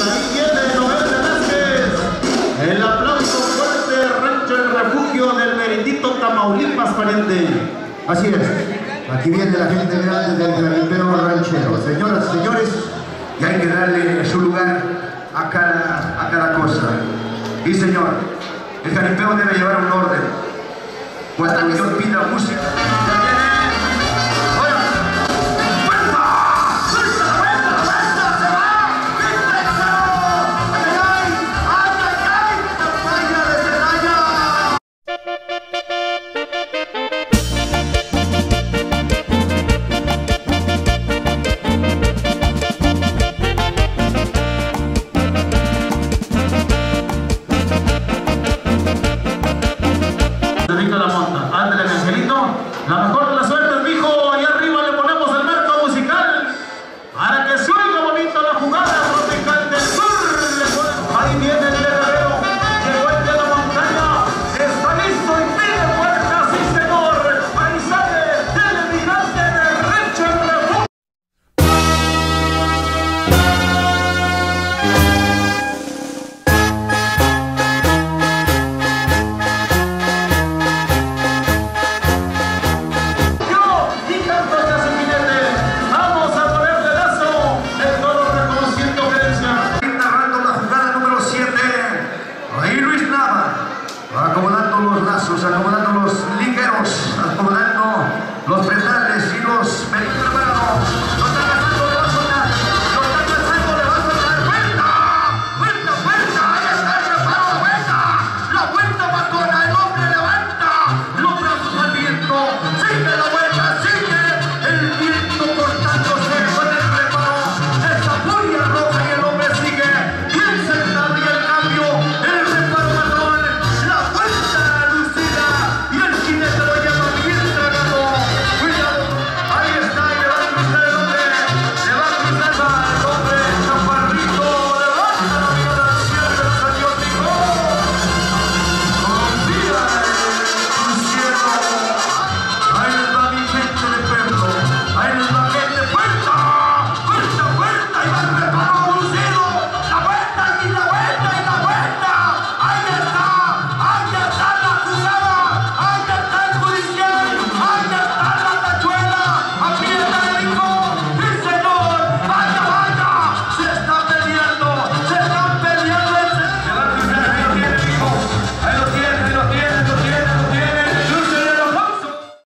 Ahí viene Noel Velázquez. El aplauso fuerte, Rancho El Refugio del Merindito Tamaulipas, pariente. Así es, aquí viene la gente grande del jaripeo ranchero. Señoras señores, y hay que darle su lugar a cada, a cada cosa. Y señor, el jaripeo debe llevar un orden. la mejor de las suerte.